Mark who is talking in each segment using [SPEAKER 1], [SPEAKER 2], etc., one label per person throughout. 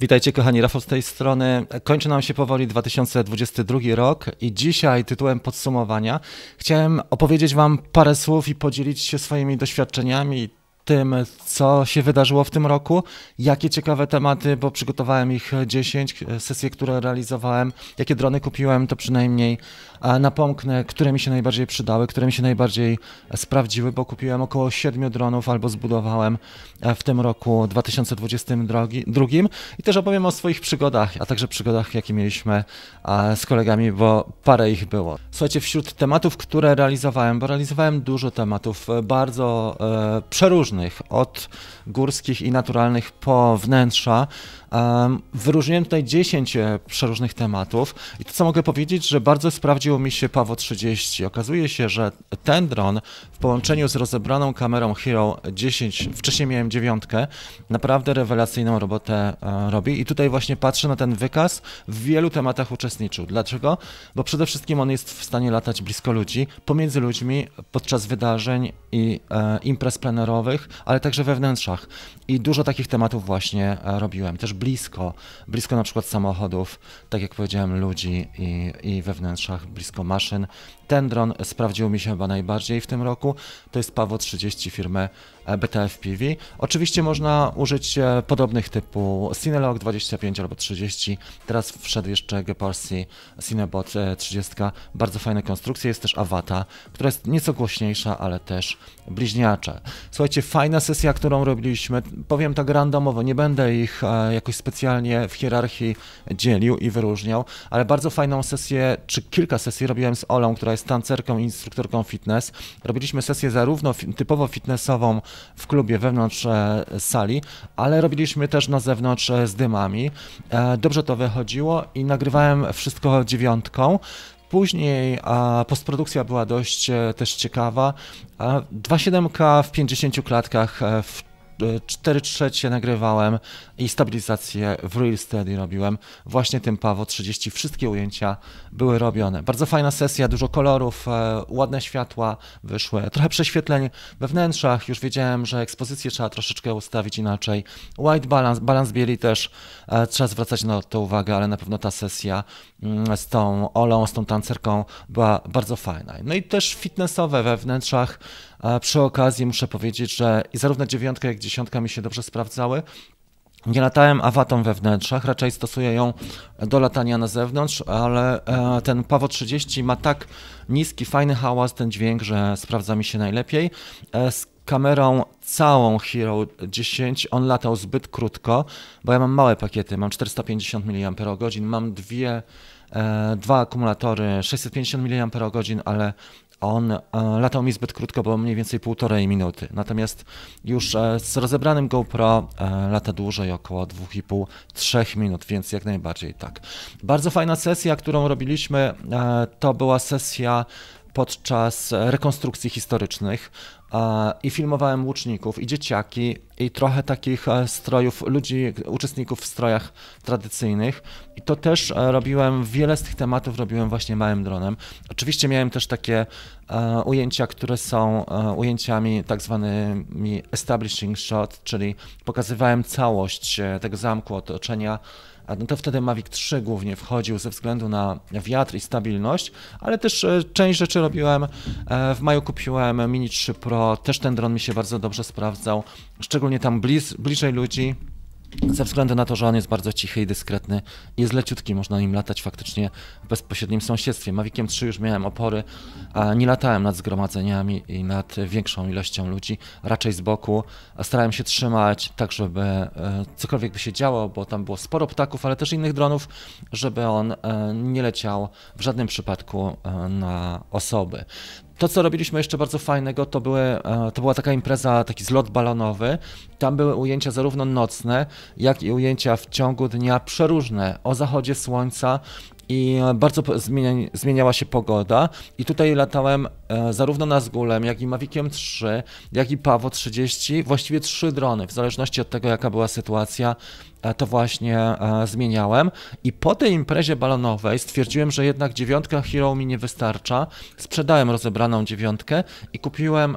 [SPEAKER 1] Witajcie kochani, Rafał z tej strony. Kończy nam się powoli 2022 rok i dzisiaj tytułem podsumowania chciałem opowiedzieć Wam parę słów i podzielić się swoimi doświadczeniami, tym, co się wydarzyło w tym roku, jakie ciekawe tematy, bo przygotowałem ich 10, sesje, które realizowałem, jakie drony kupiłem, to przynajmniej napomknę, które mi się najbardziej przydały, które mi się najbardziej sprawdziły, bo kupiłem około 7 dronów albo zbudowałem w tym roku 2022 i też opowiem o swoich przygodach, a także przygodach, jakie mieliśmy z kolegami, bo parę ich było. Słuchajcie, wśród tematów, które realizowałem, bo realizowałem dużo tematów, bardzo e, przeróżnych, różnych, od górskich i naturalnych po wnętrza. Wyróżniłem tutaj 10 e, przeróżnych tematów i to co mogę powiedzieć, że bardzo sprawdziło mi się Pawo 30. Okazuje się, że ten dron w połączeniu z rozebraną kamerą Hero 10, wcześniej miałem dziewiątkę, naprawdę rewelacyjną robotę e, robi i tutaj właśnie patrzę na ten wykaz, w wielu tematach uczestniczył. Dlaczego? Bo przede wszystkim on jest w stanie latać blisko ludzi, pomiędzy ludźmi, podczas wydarzeń i e, imprez plenerowych, ale także we wnętrzach. I dużo takich tematów właśnie robiłem. Też blisko, blisko na przykład samochodów, tak jak powiedziałem, ludzi i, i we wnętrzach, blisko maszyn. Ten dron sprawdził mi się chyba najbardziej w tym roku. To jest Pawo 30 firmy e, BTF PV. Oczywiście można użyć e, podobnych typu Cinelog 25 albo 30. Teraz wszedł jeszcze Geparsi Cinebot 30. Bardzo fajne konstrukcje. Jest też Avata, która jest nieco głośniejsza, ale też bliźniacza. Słuchajcie, fajna sesja, którą robiliśmy. Powiem tak randomowo, nie będę ich e, jakoś specjalnie w hierarchii dzielił i wyróżniał, ale bardzo fajną sesję, czy kilka sesji robiłem z Olą, która jest tancerką i instruktorką fitness. Robiliśmy sesję zarówno typowo fitnessową w klubie wewnątrz e, sali, ale robiliśmy też na zewnątrz e, z dymami. Dobrze to wychodziło i nagrywałem wszystko dziewiątką. Później a, postprodukcja była dość e, też ciekawa. 2.7K w 50 klatkach w 4 trzecie nagrywałem i stabilizację w Real Steady robiłem. Właśnie tym Pawo 30. Wszystkie ujęcia były robione. Bardzo fajna sesja, dużo kolorów, e, ładne światła wyszły, trochę prześwietleń we wnętrzach. Już wiedziałem, że ekspozycję trzeba troszeczkę ustawić inaczej. White balance, balance bieli też e, trzeba zwracać na to uwagę, ale na pewno ta sesja mm, z tą Olą, z tą tancerką była bardzo fajna. No i też fitnessowe we wnętrzach. Przy okazji muszę powiedzieć, że i zarówno dziewiątka, jak dziesiątka mi się dobrze sprawdzały. Nie latałem awatą we wnętrzach, raczej stosuję ją do latania na zewnątrz, ale e, ten Pawo 30 ma tak niski, fajny hałas, ten dźwięk, że sprawdza mi się najlepiej. E, z kamerą całą Hero 10 on latał zbyt krótko, bo ja mam małe pakiety, mam 450 mAh, mam dwie, e, dwa akumulatory 650 mAh, ale on e, latał mi zbyt krótko, bo mniej więcej półtorej minuty. Natomiast już e, z rozebranym GoPro e, lata dłużej, około 2,5-3 minut, więc jak najbardziej tak. Bardzo fajna sesja, którą robiliśmy, to była sesja podczas rekonstrukcji historycznych i filmowałem łuczników i dzieciaki i trochę takich e, strojów, ludzi, uczestników w strojach tradycyjnych i to też e, robiłem, wiele z tych tematów robiłem właśnie małym dronem. Oczywiście miałem też takie e, ujęcia, które są ujęciami tak zwanymi establishing shot, czyli pokazywałem całość tego zamku, otoczenia no to wtedy Mavic 3 głównie wchodził ze względu na wiatr i stabilność, ale też e, część rzeczy robiłem. E, w maju kupiłem Mini 3 Pro, też ten dron mi się bardzo dobrze sprawdzał, szczególnie tam bliz, bliżej ludzi. Ze względu na to, że on jest bardzo cichy i dyskretny, jest leciutki, można nim latać faktycznie w bezpośrednim sąsiedztwie. Maviciem 3 już miałem opory, a nie latałem nad zgromadzeniami i nad większą ilością ludzi, raczej z boku. Starałem się trzymać tak, żeby e, cokolwiek by się działo, bo tam było sporo ptaków, ale też innych dronów, żeby on e, nie leciał w żadnym przypadku e, na osoby. To, co robiliśmy jeszcze bardzo fajnego, to, były, e, to była taka impreza, taki zlot balonowy. Tam były ujęcia zarówno nocne, jak i ujęcia w ciągu dnia przeróżne o zachodzie słońca i bardzo zmienia, zmieniała się pogoda. I tutaj latałem e, zarówno Nazgulem, jak i Maviciem 3, jak i Pawo 30, właściwie trzy drony, w zależności od tego, jaka była sytuacja, e, to właśnie e, zmieniałem. I po tej imprezie balonowej stwierdziłem, że jednak dziewiątka Hero mi nie wystarcza. Sprzedałem rozebraną dziewiątkę i kupiłem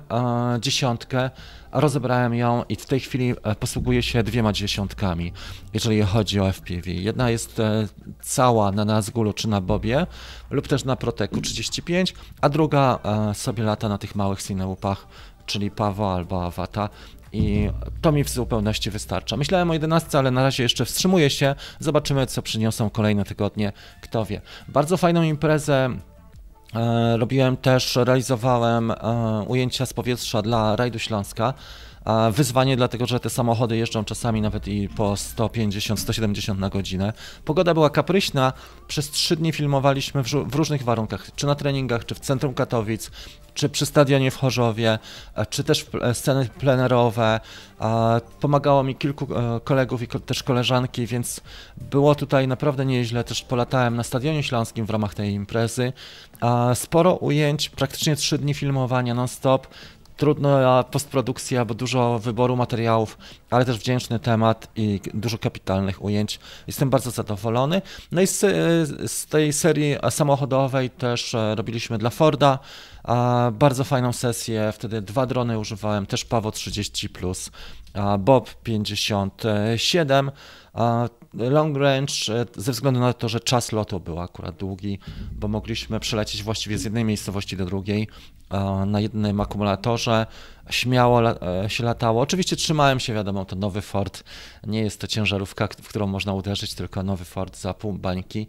[SPEAKER 1] dziesiątkę rozebrałem ją i w tej chwili e, posługuję się dwiema dziesiątkami, jeżeli chodzi o FPV. Jedna jest e, cała na Nazgulu czy na Bobie lub też na Proteku 35, a druga e, sobie lata na tych małych Cineupach, czyli Pawo albo Avata i to mi w zupełności wystarcza. Myślałem o 11, ale na razie jeszcze wstrzymuję się. Zobaczymy, co przyniosą kolejne tygodnie, kto wie. Bardzo fajną imprezę E, robiłem też, realizowałem e, ujęcia z powietrza dla Rajdu Śląska. E, wyzwanie, dlatego że te samochody jeżdżą czasami nawet i po 150-170 na godzinę. Pogoda była kapryśna, przez trzy dni filmowaliśmy w, różnych warunkach, czy na treningach, czy w centrum Katowic, czy przy stadionie w Chorzowie, czy też sceny plenerowe. Pomagało mi kilku kolegów i też koleżanki, więc było tutaj naprawdę nieźle. Też polatałem na Stadionie Śląskim w ramach tej imprezy. Sporo ujęć, praktycznie trzy dni filmowania non-stop. Trudna postprodukcja, bo dużo wyboru materiałów, ale też wdzięczny temat i dużo kapitalnych ujęć. Jestem bardzo zadowolony. No i z, z tej serii samochodowej też e, robiliśmy dla Forda bardzo fajną sesję. Wtedy dwa drony używałem, też Pawo 30, Bob 57 long range e, ze względu na to, że czas lotu był akurat długi, bo mogliśmy przelecieć właściwie z jednej miejscowości do drugiej na jednym akumulatorze. Śmiało e, się latało. Oczywiście trzymałem się, wiadomo, to nowy Ford. Nie jest to ciężarówka, w którą można uderzyć, tylko nowy Ford za pół bańki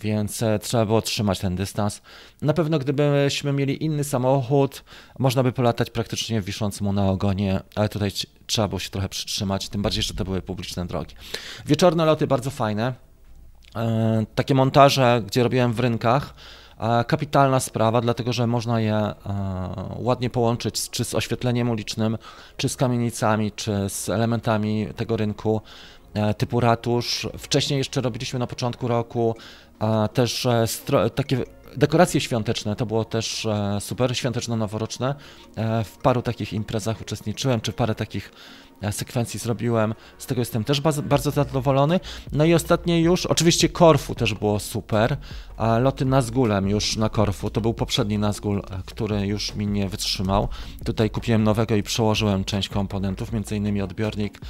[SPEAKER 1] więc e, trzeba było trzymać ten dystans. Na pewno gdybyśmy mieli inny samochód, można by polatać praktycznie wisząc mu na ogonie, ale tutaj trzeba było się trochę przytrzymać, tym bardziej, że to były publiczne drogi. Wieczorne loty bardzo fajne. E, takie montaże, gdzie robiłem w rynkach, e, kapitalna sprawa, dlatego że można je ładnie połączyć czy z oświetleniem ulicznym, czy z kamienicami, czy z elementami tego rynku typu ratusz. Wcześniej jeszcze robiliśmy na początku roku też e, takie dekoracje świąteczne, to było też e, super, świąteczno-noworoczne. E, w paru takich imprezach uczestniczyłem, czy parę takich sekwencji zrobiłem, z tego jestem też bardzo, zadowolony. No i ostatnie już, oczywiście Korfu też było super, a loty Nazgulem już na Korfu, to był poprzedni Nazgul, który już mi nie wytrzymał. Tutaj kupiłem nowego i przełożyłem część komponentów, innymi odbiornik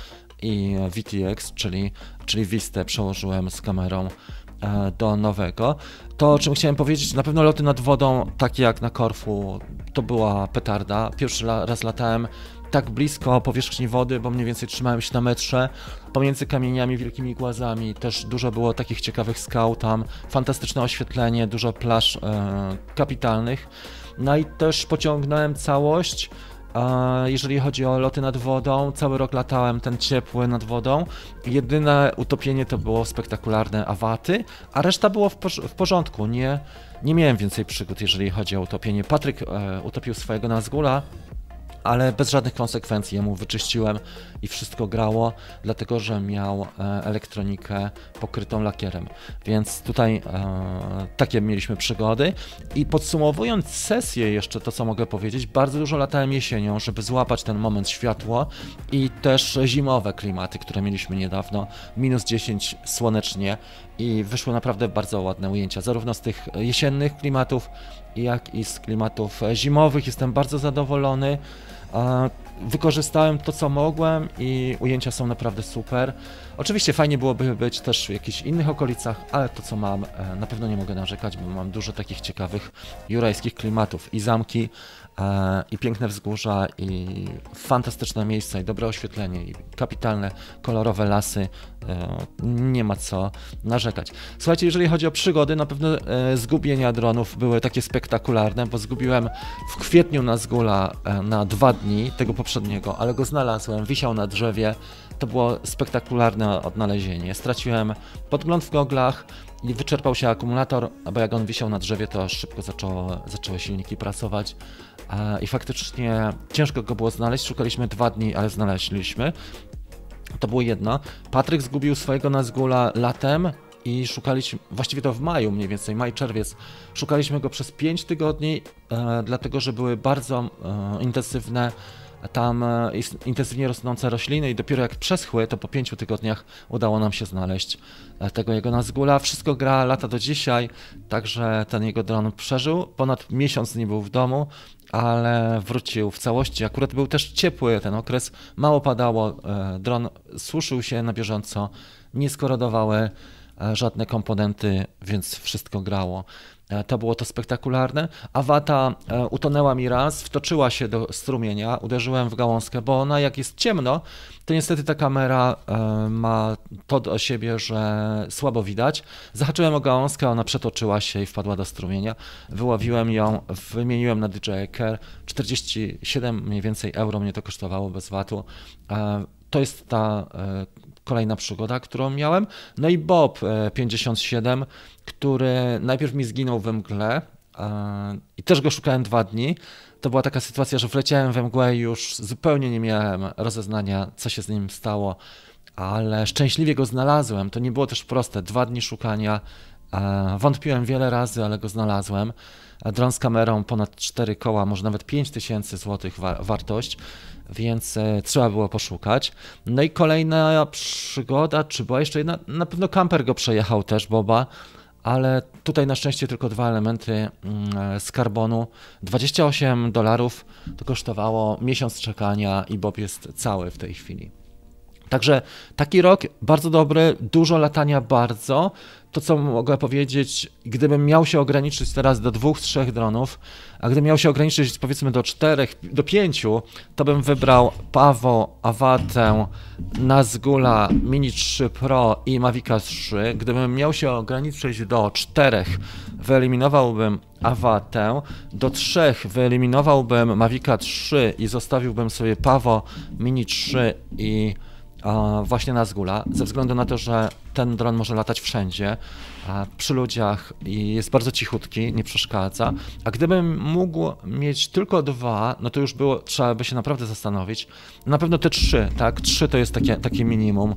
[SPEAKER 1] i VTX, czyli, czyli Vistę przełożyłem z kamerą do nowego. To, o czym chciałem powiedzieć, na pewno loty nad wodą, takie jak na Korfu, to była petarda. Pierwszy raz latałem tak blisko powierzchni wody, bo mniej więcej trzymałem się na metrze, pomiędzy kamieniami, wielkimi głazami, też dużo było takich ciekawych skał tam, fantastyczne oświetlenie, dużo plaż e, kapitalnych. No i też pociągnąłem całość jeżeli chodzi o loty nad wodą, cały rok latałem ten ciepły nad wodą. Jedyne utopienie to było spektakularne awaty, a reszta było w, porządku. Nie, nie miałem więcej przygód, jeżeli chodzi o utopienie. Patryk e, utopił swojego Nazgula, ale bez żadnych konsekwencji. Ja mu wyczyściłem i wszystko grało, dlatego że miał e, elektronikę pokrytą lakierem. Więc tutaj e, takie mieliśmy przygody. I podsumowując sesję, jeszcze to co mogę powiedzieć, bardzo dużo latałem jesienią, żeby złapać ten moment światło i też zimowe klimaty, które mieliśmy niedawno. Minus 10 słonecznie i wyszły naprawdę bardzo ładne ujęcia, zarówno z tych jesiennych klimatów, jak i z klimatów zimowych. Jestem bardzo zadowolony. Wykorzystałem to, co mogłem i ujęcia są naprawdę super. Oczywiście fajnie byłoby być też w jakichś innych okolicach, ale to, co mam, e, na pewno nie mogę narzekać, bo mam dużo takich ciekawych jurajskich klimatów i zamki, E, i piękne wzgórza, i fantastyczne miejsca, i dobre oświetlenie, i kapitalne, kolorowe lasy. E, nie ma co narzekać. Słuchajcie, jeżeli chodzi o przygody, na pewno zgubienia dronów były takie spektakularne, bo zgubiłem w kwietniu na zgula na dwa dni tego poprzedniego, ale go znalazłem, wisiał na drzewie. To było spektakularne odnalezienie. Straciłem podgląd w goglach, i wyczerpał się akumulator, bo jak on wisiał na drzewie, to szybko zaczęło, zaczęły silniki pracować. I faktycznie ciężko go było znaleźć. Szukaliśmy dwa dni, ale znaleźliśmy. To było jedno. Patryk zgubił swojego Nazgula latem i szukaliśmy, właściwie to w maju mniej więcej, maj, czerwiec, szukaliśmy go przez 5 tygodni, e, dlatego że były bardzo e, intensywne tam e, intensywnie rosnące rośliny i dopiero jak przeschły, to po pięciu tygodniach udało nam się znaleźć e, tego jego Nazgula. Wszystko gra lata do dzisiaj, także ten jego dron przeżył. Ponad miesiąc nie był w domu, ale wrócił w całości. Akurat był też ciepły ten okres, mało padało, e, dron suszył się na bieżąco, nie skorodowały żadne komponenty, więc wszystko grało. E, to było to spektakularne. Awata e, utonęła mi raz, wtoczyła się do strumienia, uderzyłem w gałązkę, bo ona jak jest ciemno, to niestety ta kamera e, ma to do siebie, że słabo widać. Zahaczyłem o gałązkę, ona przetoczyła się i wpadła do strumienia. Wyławiłem ją, wymieniłem na DJI Care. 47 mniej więcej euro mnie to kosztowało bez VAT-u. To jest ta kolejna przygoda, którą miałem. No i Bob 57, e, który najpierw mi zginął we mgle e, i też go szukałem dwa dni. To była taka sytuacja, że wleciałem we mgłę i już zupełnie nie miałem rozeznania, co się z nim stało, ale szczęśliwie go znalazłem. To nie było też proste. Dwa dni szukania. E, wątpiłem wiele razy, ale go znalazłem. Dron z kamerą ponad 4 koła, może nawet 5 tysięcy złotych wa wartość więc e, trzeba było poszukać. No i kolejna przygoda, czy była jeszcze jedna, na pewno kamper go przejechał też, Boba, ale tutaj na szczęście tylko dwa elementy mm, e, z karbonu. 28 dolarów to kosztowało miesiąc czekania i Bob jest cały w tej chwili. Także taki rok bardzo dobry, dużo latania bardzo. To, co mogę powiedzieć, gdybym miał się ograniczyć teraz do dwóch, trzech dronów, a gdybym miał się ograniczyć powiedzmy do czterech, do pięciu, to bym wybrał Pavo, Avatę, Nazgula, Mini 3 Pro i Mavica 3. Gdybym miał się ograniczyć do czterech, wyeliminowałbym Avatę, do trzech wyeliminowałbym Mavica 3 i zostawiłbym sobie Pavo, Mini 3 i właśnie na Zgula, ze względu na to, że ten dron może latać wszędzie, przy ludziach i jest bardzo cichutki, nie przeszkadza. A gdybym mógł mieć tylko dwa, no to już było, trzeba by się naprawdę zastanowić. Na pewno te trzy, tak? Trzy to jest takie, takie minimum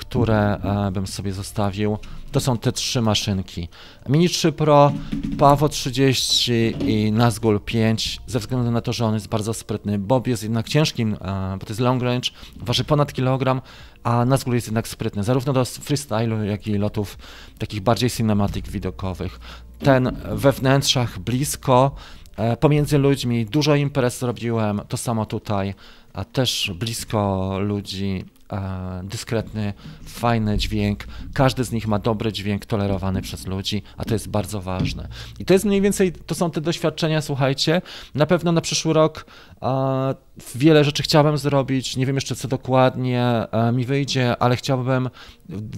[SPEAKER 1] które e, bym sobie zostawił. To są te trzy maszynki. Mini 3 Pro, Pavo 30 i Nazgul 5, ze względu na to, że on jest bardzo sprytny. Bob jest jednak ciężkim, e, bo to jest long range, waży ponad kilogram, a Nazgul jest jednak sprytny, zarówno do freestylu, jak i lotów takich bardziej cinematic widokowych. Ten we wnętrzach blisko, e, pomiędzy ludźmi, dużo imprez robiłem, to samo tutaj, a też blisko ludzi dyskretny, fajny dźwięk. Każdy z nich ma dobry dźwięk tolerowany przez ludzi, a to jest bardzo ważne. I to jest mniej więcej, to są te doświadczenia, słuchajcie. Na pewno na przyszły rok wiele rzeczy chciałbym zrobić, nie wiem jeszcze co dokładnie mi wyjdzie, ale chciałbym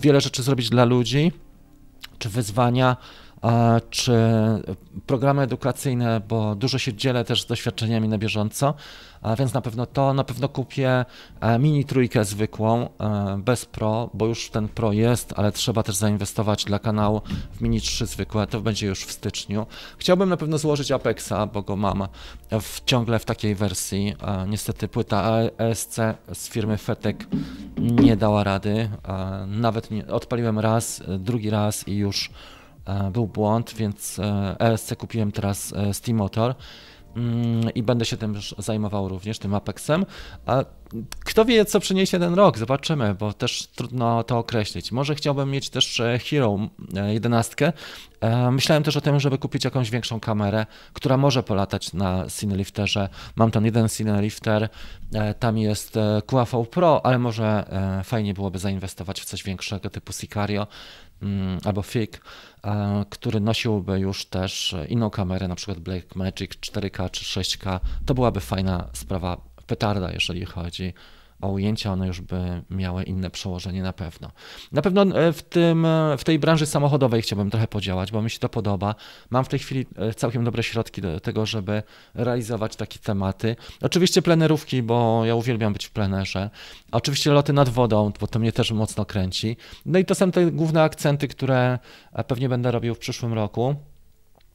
[SPEAKER 1] wiele rzeczy zrobić dla ludzi, czy wyzwania, czy programy edukacyjne, bo dużo się dzielę też z doświadczeniami na bieżąco, więc na pewno to, na pewno kupię e, mini trójkę zwykłą, e, bez Pro, bo już ten Pro jest, ale trzeba też zainwestować dla kanału w mini 3 zwykłe, to będzie już w styczniu. Chciałbym na pewno złożyć Apexa, bo go mam w, ciągle w takiej wersji. Niestety płyta ESC z firmy Fetek nie dała rady, nawet nie, odpaliłem raz, drugi raz i już E, był błąd, więc ESC e kupiłem teraz e, Steam Motor mm, i będę się tym zajmował również, tym Apexem. A kto wie, co przyniesie ten rok, zobaczymy, bo też trudno to określić. Może chciałbym mieć też Hero 11. Myślałem też o tym, żeby kupić jakąś większą kamerę, która może polatać na Cinelifterze. Mam tam jeden Cinelifter, tam jest QAV Pro, ale może fajnie byłoby zainwestować w coś większego typu Sicario. Mm, albo FIG, który nosiłby już też inną kamerę, na przykład Blackmagic 4K czy 6K, to byłaby fajna sprawa, petarda, jeżeli chodzi o ujęcia, one już by miały inne przełożenie na pewno. Na pewno e, w, tym, e, w tej branży samochodowej chciałbym trochę podziałać, bo mi się to podoba. Mam w tej chwili e, całkiem dobre środki do tego, żeby realizować takie tematy. Oczywiście plenerówki, bo ja uwielbiam być w plenerze. Oczywiście loty nad wodą, bo to mnie też mocno kręci. No i to są te główne akcenty, które pewnie będę robił w przyszłym roku.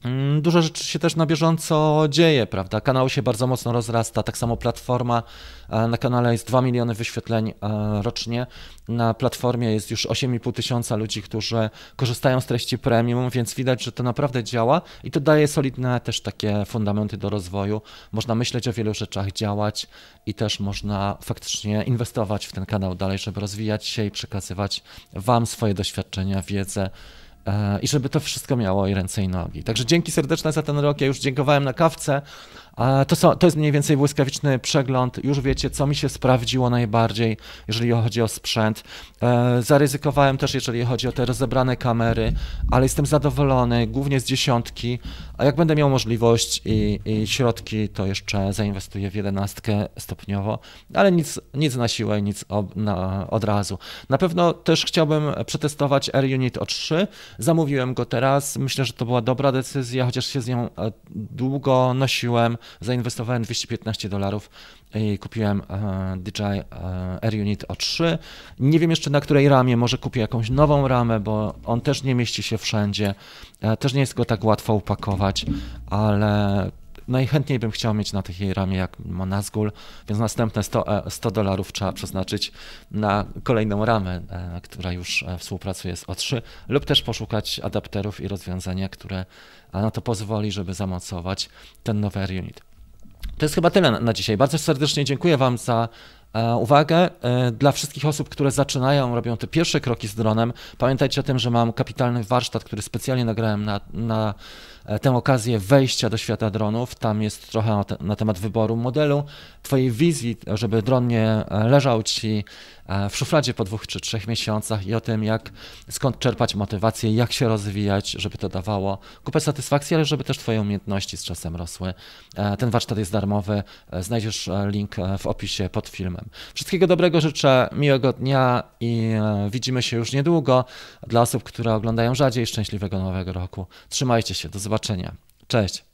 [SPEAKER 1] Mm, dużo rzeczy się też na bieżąco dzieje, prawda? Kanał się bardzo mocno rozrasta, tak samo platforma. E, na kanale jest 2 miliony wyświetleń e, rocznie. Na platformie jest już 8,5 tysiąca ludzi, którzy korzystają z treści premium, więc widać, że to naprawdę działa i to daje solidne też takie fundamenty do rozwoju. Można myśleć o wielu rzeczach, działać i też można faktycznie inwestować w ten kanał dalej, żeby rozwijać się i przekazywać Wam swoje doświadczenia, wiedzę i żeby to wszystko miało i ręce i nogi. Także dzięki serdeczne za ten rok. Ja już dziękowałem na kawce. To, są, to jest mniej więcej błyskawiczny przegląd. Już wiecie, co mi się sprawdziło najbardziej, jeżeli chodzi o sprzęt. E, zaryzykowałem też, jeżeli chodzi o te rozebrane kamery, ale jestem zadowolony, głównie z dziesiątki. A jak będę miał możliwość i, i środki, to jeszcze zainwestuję w jedenastkę stopniowo, ale nic, nic na siłę, nic ob, na, od razu. Na pewno też chciałbym przetestować R-Unit O3. Zamówiłem go teraz. Myślę, że to była dobra decyzja, chociaż się z nią e, długo nosiłem zainwestowałem 215 dolarów i kupiłem e, DJI e, Air Unit O3. Nie wiem jeszcze na której ramie, może kupię jakąś nową ramę, bo on też nie mieści się wszędzie. E, też nie jest go tak łatwo upakować, ale najchętniej bym chciał mieć na takiej ramie jak ma Nazgul, więc następne 100, 100 dolarów trzeba przeznaczyć na kolejną ramę, która już współpracuje z O3, lub też poszukać adapterów i rozwiązania, które na to pozwoli, żeby zamocować ten nowy Air Unit. To jest chyba tyle na dzisiaj. Bardzo serdecznie dziękuję Wam za e, uwagę. E, dla wszystkich osób, które zaczynają, robią te pierwsze kroki z dronem, pamiętajcie o tym, że mam kapitalny warsztat, który specjalnie nagrałem na, na E, tę okazję wejścia do świata dronów. Tam jest trochę na temat wyboru modelu, Twojej wizji, żeby dron nie e, leżał Ci e, w szufladzie po dwóch czy trzech miesiącach i o tym, jak skąd czerpać motywację, jak się rozwijać, żeby to dawało kupę satysfakcji, ale żeby też Twoje umiejętności z czasem rosły. Ten warsztat jest darmowy, znajdziesz link w opisie pod filmem. Wszystkiego dobrego życzę, miłego dnia i widzimy się już niedługo. Dla osób, które oglądają rzadziej, szczęśliwego nowego roku. Trzymajcie się, do zobaczenia zobaczenia. Cześć.